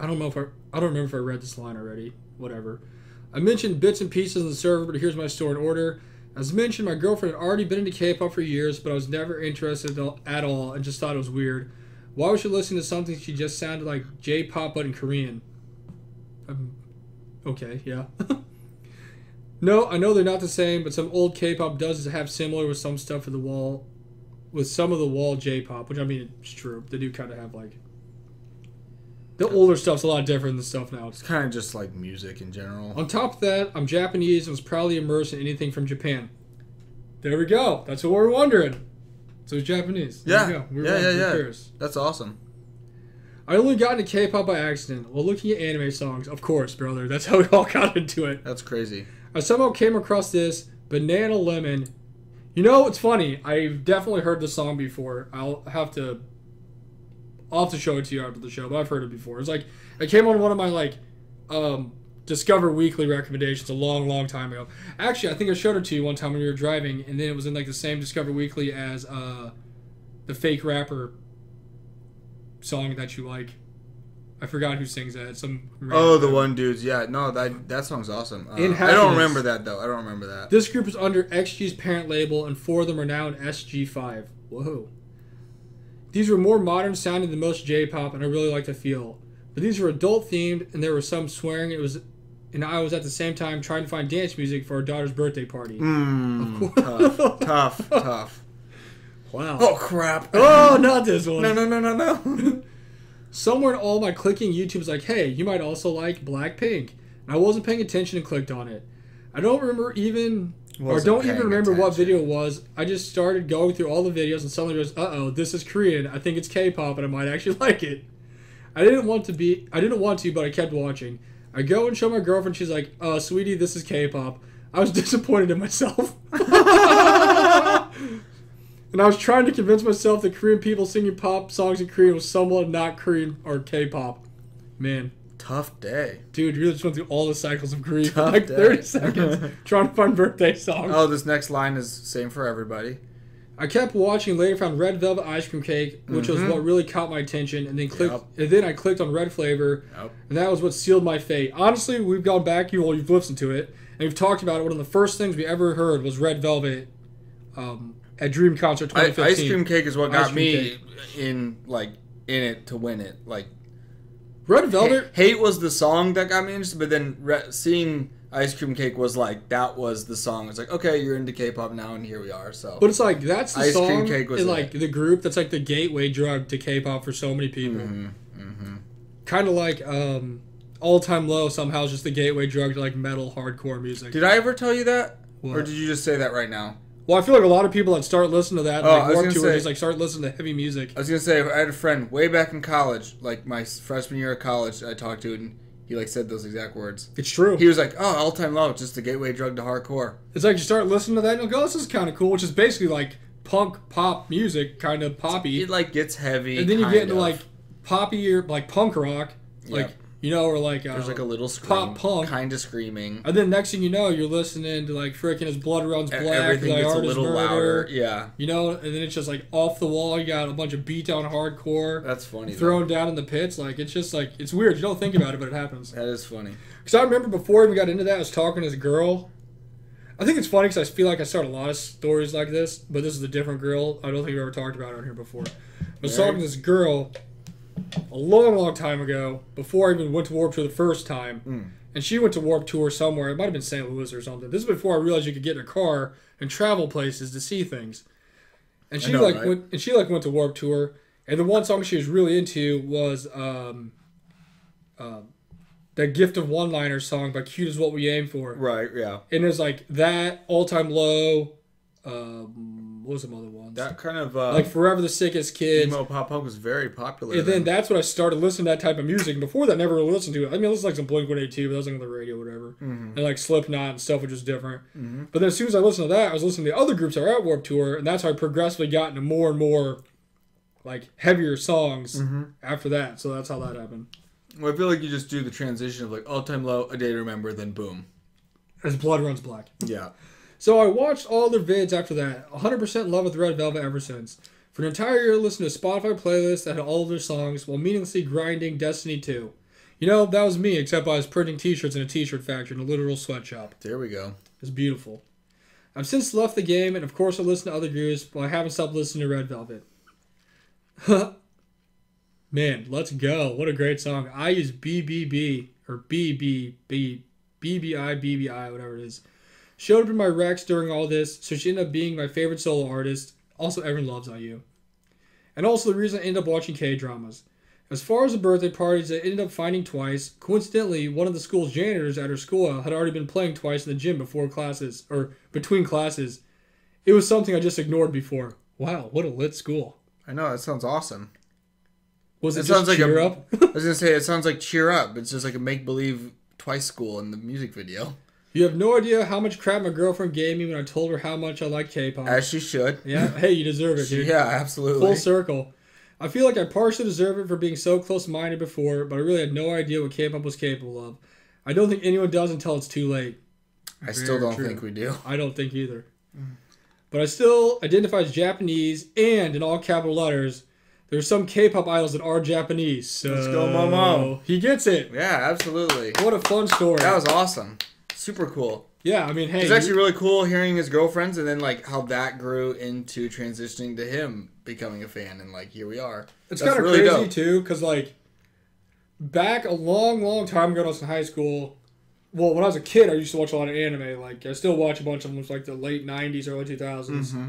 I don't know if I I don't remember if I read this line already. Whatever. I mentioned bits and pieces in the server, but here's my story in order. As mentioned, my girlfriend had already been into K-pop for years, but I was never interested at all and just thought it was weird. Why was she listening to something she just sounded like J-pop but in Korean? Um, okay, yeah. no, I know they're not the same, but some old K-pop does have similar with some stuff for the wall, with some of the wall J-pop, which I mean it's true. They do kind of have like the older stuff's a lot different than stuff now. It's kind of just like music in general. On top of that, I'm Japanese and was proudly immersed in anything from Japan. There we go. That's what we we're wondering. So it's Japanese. There Yeah. we go. We were Yeah, yeah, yeah. That's awesome. I only got into K-pop by accident while looking at anime songs. Of course, brother. That's how we all got into it. That's crazy. I somehow came across this Banana Lemon. You know, it's funny. I've definitely heard the song before. I'll have to. I'll have to show it to you after the show, but I've heard it before. It's like it came on one of my like um, Discover Weekly recommendations a long, long time ago. Actually, I think I showed it to you one time when we were driving, and then it was in like the same Discover Weekly as uh, the fake rapper song that you like. I forgot who sings that. Some Oh, the one dudes. Yeah, no, that that song's awesome. Uh, In I don't remember that though. I don't remember that. This group is under XG's parent label, and four of them are now in SG5. Whoa. These were more modern sounding than most J-pop, and I really like the feel. But these were adult themed, and there was some swearing. It was, and I was at the same time trying to find dance music for our daughter's birthday party. Mm, tough, tough, tough. Wow. Oh crap! Oh, not this one. No, no, no, no, no. Somewhere in all my clicking, YouTube's like, hey, you might also like Blackpink. And I wasn't paying attention and clicked on it. I don't remember even, or don't even remember what video it was. I just started going through all the videos and suddenly goes, uh oh, this is Korean. I think it's K-pop and I might actually like it. I didn't want to be, I didn't want to, but I kept watching. I go and show my girlfriend. She's like, uh, sweetie, this is K-pop. I was disappointed in myself. And I was trying to convince myself that Korean people singing pop songs in Korean was somewhat not Korean or K-pop. Man, Tough day. dude, you really just went through all the cycles of grief in like day. 30 seconds trying to find birthday songs. Oh, this next line is same for everybody. I kept watching later found Red Velvet Ice Cream Cake, which was Mhm. what really caught my attention, and then clicked Yep. and then I clicked on Red Flavor, Yep. and that was what sealed my fate. Honestly, we've gone back, you all you've listened to it, and we've talked about it. One of the first things we ever heard was Red Velvet um, at Dream Concert I, 2015. ice cream cake is what got me cake. in like in it to win it. Like Red Velvet Ha- Hate was the song that got me interested, but then re- seeing Ice Cream Cake was like that was the song. It's like okay, you're into K-pop now, and here we are. So But it's like that's the Ice Cream song Cake was in like the group that's like the gateway drug to K-pop for so many people. Mhm, mhm. Kind of like um, All Time Low somehow is just the gateway drug to like metal hardcore music. did I ever tell you that, or did you just say that right now? Well, I feel like a lot of people that start listening to that Oh, like gonna Tour say- just like start listening to heavy music. I was gonna say I had a friend way back in college, like my freshman year of college. I talked to, and he like said those exact words. It's true. He was like, "Oh, all time low, just the gateway drug to hardcore." It's like you start listening to that and you go, oh, "This is kind of cool," which is basically like punk pop music, kind of poppy. It like gets heavy, and then you get into of. like poppy or like punk rock, like Yep. You know, or like uh, there's like a little scream, pop punk. kind of screaming. And then next thing you know, you're listening to like freaking "As Blood Runs Black," Everything "Thy gets a little Murder," louder. Yeah, You know, and then it's just like off the wall. You got a bunch of beat down hardcore that's funny. though. thrown down in the pits. Like it's just like it's weird. You don't think about it, but it happens. That is funny. Because I remember before we got into that, I was talking to this girl. I think it's funny because I feel like I start a lot of stories like this, but this is a different girl. I don't think we ever talked about on here before. But I was talking to this girl a long, long time ago, before I even went to Warp Tour the first time. Mm. And she went to Warp Tour somewhere. It might have been St. Louis or something. This is before I realized you could get in a car and travel places to see things. And she know, like right? went and she like went to Warp Tour. And the one song she was really into was um, um, that Gift of One Liner song by Cute is What We Aim For. Right. Yeah. And it's like that, All Time Low, um, what was some other ones? That kind of uh, like Forever the Sickest Kids. emo pop punk was very popular. And then that's when I started listening to that type of music. And before that, I never really listened to it. I mean, I listened to like some Blink 182, but that was like on the radio or whatever. Mhm. And like Slipknot and stuff, which was different. Mhm. But then as soon as I listened to that, I was listening to other groups that were at Warp Tour. And that's how I progressively got into more and more like heavier songs Mhm. after that. So that's how that happened. Well, I feel like you just do the transition of like all time low, a day to remember, then boom. As Blood Runs Black. Yeah. So I watched all their vids after that. 100% in love with Red Velvet ever since. For an entire year, I listened to Spotify playlists that had all of their songs while meaninglessly grinding Destiny 2. You know, that was me, except I was printing t-shirts in a t-shirt factory in a literal sweatshop. There we go. It's beautiful. I've since left the game, and of course I listen to other groups, but I haven't stopped listening to Red Velvet. Man, let's go. What a great song. I use BBB, or BBB, BBI, BBI, whatever it is. Showed up in my Rex during all this, so she ended up being my favorite solo artist. Also, everyone loves IU. And also the reason I ended up watching K-dramas. As far as the birthday parties, I ended up finding twice. Coincidentally, one of the school's janitors at her school had already been playing twice in the gym before classes, or between classes. It was something I just ignored before. Wow, what a lit school. I know that sounds awesome. Was it, It just sounds like a- cheer up? I was gonna say it sounds like cheer up. It's just like a make believe twice school in the music video. You have no idea how much crap my girlfriend gave me when I told her how much I like K-pop. As she should. yeah, hey, you deserve it, dude. Yeah, absolutely. Full circle. I feel like I partially deserve it for being so close-minded before, but I really had no idea what K-pop was capable of. I don't think anyone does until it's too late. I still don't true. think we do. I don't think either. Mm. But I still identify as Japanese, and in all capital letters, there's some K-pop idols that are Japanese. So Let's go, Momo. He gets it. Yeah, absolutely. What a fun story. That was awesome. Super cool. yeah, I mean, hey, It's actually really cool hearing his girlfriends and then like how that grew into transitioning to him becoming a fan and like here we are. It's kind of really crazy dope. too, because like back a long, long time ago, when I was in high school, well, when I was a kid, I used to watch a lot of anime. Like I still watch a bunch of them, like the late '90s, early 2000s. Mm-hmm.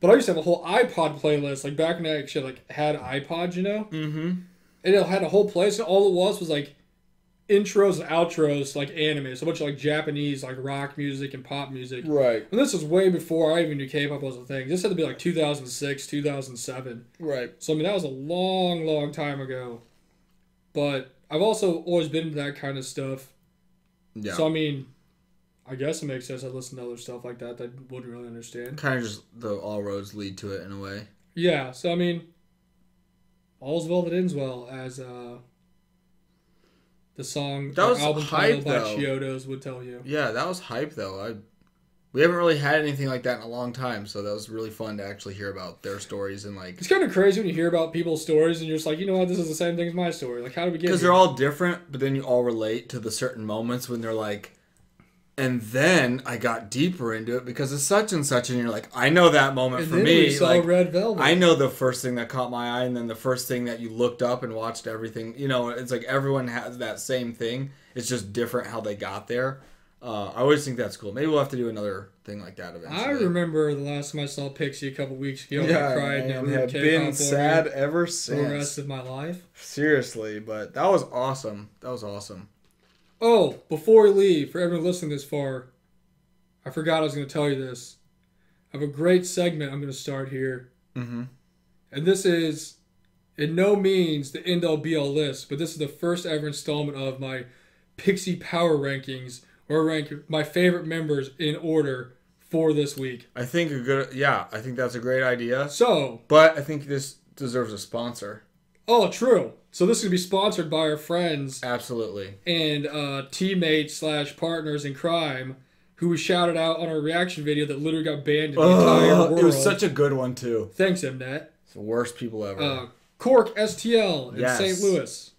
But I used to have a whole iPod playlist. Like back when I actually like had iPods, you know, Mm-hmm. and it had a whole playlist. And all it was was like intros and outros like anime. So much like Japanese like rock music and pop music. Right. And this was way before I even knew K-pop was a thing. This had to be like 2006, 2007. Right. So I mean that was a long, long time ago. But I've also always been into that kind of stuff. Yeah. So I mean, I guess it makes sense. I listen to other stuff like that that I wouldn't really understand. kind of just the all roads lead to it in a way. Yeah. So I mean, all's well that ends well, as uh, the song That was album hype, by though. Chiodos would tell you. Yeah, that was hype though. I we haven't really had anything like that in a long time, so that was really fun to actually hear about their stories and like It's kind of crazy when you hear about people's stories and you're just like, you know what, this is the same thing as my story. Like, how did we get because they're all different, but then you all relate to the certain moments when they're like. And then I got deeper into it because it's such and such, and you're like, I know that moment and for me. like, Red Velvet. I know the first thing that caught my eye, and then the first thing that you looked up and watched everything. You know, it's like everyone has that same thing. It's just different how they got there. Uh, I always think that's cool. Maybe we'll have to do another thing like that eventually. I remember the last time I saw Pixy a couple weeks ago. and I cried and, it and ruined have been sad ever for the rest of my life. Seriously, but that was awesome. That was awesome. Oh, before we leave, for everyone listening this far, I forgot I was going to tell you this. I have a great segment I'm going to start here. Mm-hmm. And this is, in no means, the end all be all list, but this is the first ever installment of my Pixy Power Rankings, where I rank my favorite members in order for this week. I think a good. Yeah, I think that's a great idea. So, But I think this deserves a sponsor. Oh, true. So this is going to be sponsored by our friends Absolutely. and uh, teammates slash partners in crime who we shouted out on our reaction video that literally got banned in the entire world. it was such a good one too. Thanks, Mnet. It's the worst people ever. Uh, Kork STL in Yes. St. Louis.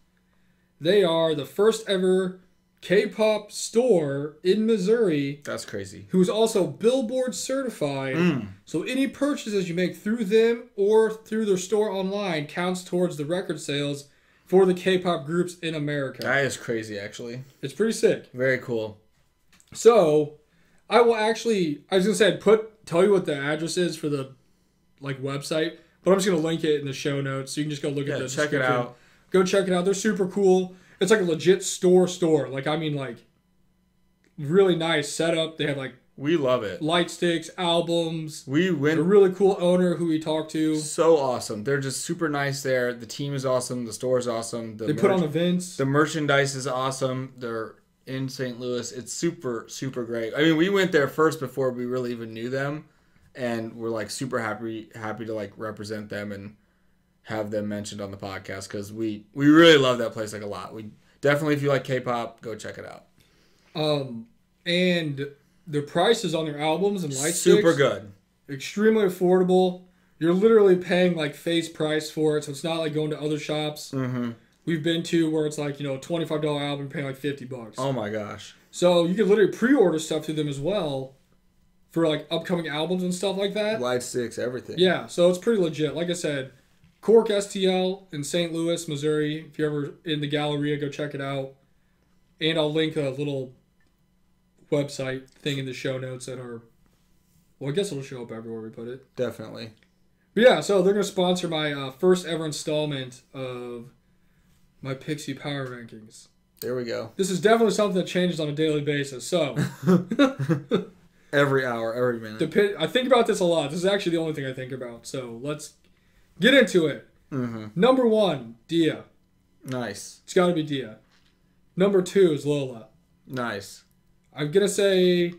They are the first ever K-pop store in Missouri that's crazy. who is also Billboard certified. Mm. So any purchases you make through them or through their store online counts towards the record sales for the K-pop groups in America. That is crazy, actually. It's pretty sick. Very cool. So, I will actually. I was gonna say I'd put tell you what the address is for the like website, but I'm just gonna link it in the show notes so you can just go look Yeah, at the check it out. Go check it out. They're super cool. It's like a legit store store. Like I mean like really nice setup. They have like We love it. light sticks, albums. We went. A really cool owner who we talked to. so awesome. They're just super nice there. The team is awesome. The store is awesome. The They put on events. the merchandise is awesome. They're in St. Louis. It's super super great. I mean, we went there first before we really even knew them, and we're like super happy happy to like represent them and have them mentioned on the podcast because we we really love that place like a lot. We definitely if you like K-pop, go check it out. Um, and the prices on their albums and light super sticks, good. extremely affordable. You're literally paying like face price for it, so it's not like going to other shops Mm-hmm. we've been to where it's like you know a twenty five dollar album paying like fifty bucks. Oh my gosh. So you can literally pre order stuff through them as well for like upcoming albums and stuff like that. Light sticks, everything. Yeah, so it's pretty legit. Like I said, Kork STL in St. Louis, Missouri. If you're ever in the Galleria, go check it out. And I'll link a little website thing in the show notes that are. Well, I guess it'll show up everywhere we put it. Definitely. But yeah, so they're gonna sponsor my uh, first ever installment of my Pixy Power Rankings. There we go. This is definitely something that changes on a daily basis. So, Every hour, every minute. dep- I think about this a lot. This is actually the only thing I think about. So let's get into it. mm-hmm. Number one, Dia. Nice. It's got to be Dia. Number two is Lola. Nice. I'm gonna say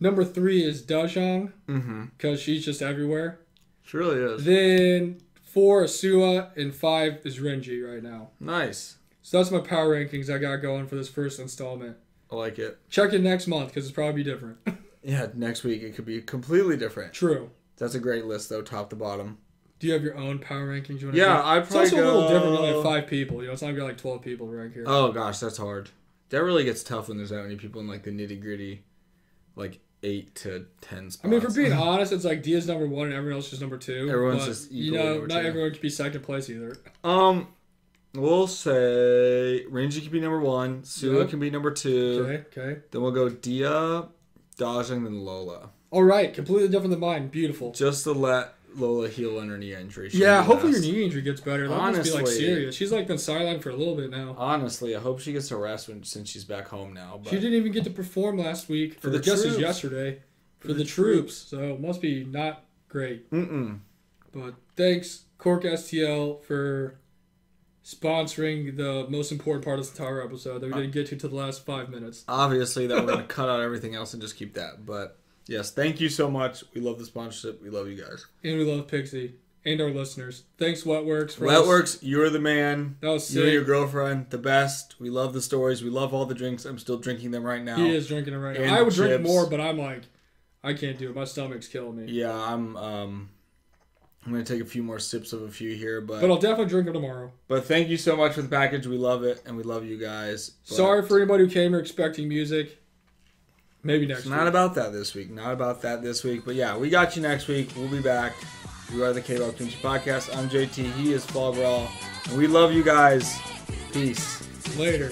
number three is Dajeong Mm-hmm. because she's just everywhere. She really is. Then four is Sua and five is Rinji right now. Nice. So that's my power rankings I got going for this first installment. I like it. Check it next month because it's probably different. Yeah, next week it could be completely different. True. That's a great list though, top to bottom. Do you have your own power rankings? You Yeah, do? I'd It's probably also a little go- different. You only have five people. You know, it's not gonna be like twelve people rank here. Oh gosh, that's hard. That really gets tough when there's that many people in like the nitty gritty, like eight to ten spots. I mean, for being honest, it's like Dia's number one and everyone else is number two. Everyone's just you know, not two. everyone can be second place either. um, we'll say Rinji can be number one. Sua Yep. can be number two. Okay, okay. Then we'll go Dia, Dajeong, then Lola. All right, completely different than mine. Beautiful. Just to let Lola heal on her knee injury. She'll Yeah, hopefully your best. knee injury gets better. That must be like Honestly. serious. She's like been sidelined for a little bit now. Honestly, I hope she gets to rest when since she's back home now. But She didn't even get to perform last week, For or the just as troops. yesterday, for, For the, the troops. So it must be not great. Mm-mm. But thanks, Kork STL, for sponsoring the most important part of this entire episode that we uh, didn't get to till the last five minutes. obviously that we're gonna cut out everything else and just keep that. But yes, thank you so much. We love the sponsorship. We love you guys. And we love Pixy and our listeners. Thanks, Wetworks. For us. Wetworks, you're the man. That was You and your girlfriend, the best. We love the stories. We love all the drinks. I'm still drinking them right now. He is drinking it right And now. I would drink more, but I'm like, I can't do it. My stomach's killing me. Yeah, I'm. Um, I'm gonna take a few more sips of a few here, but But I'll definitely drink it tomorrow. but thank you so much for the package. We love it, and we love you guys. But Sorry for anybody who came here expecting music. Maybe next It's week. not about that this week. Not about that this week. But yeah, we got you next week. We'll be back. We are the K-Pop Kimchi Podcast. I'm JT. He is Fall Brawl. And we love you guys. Peace. Later.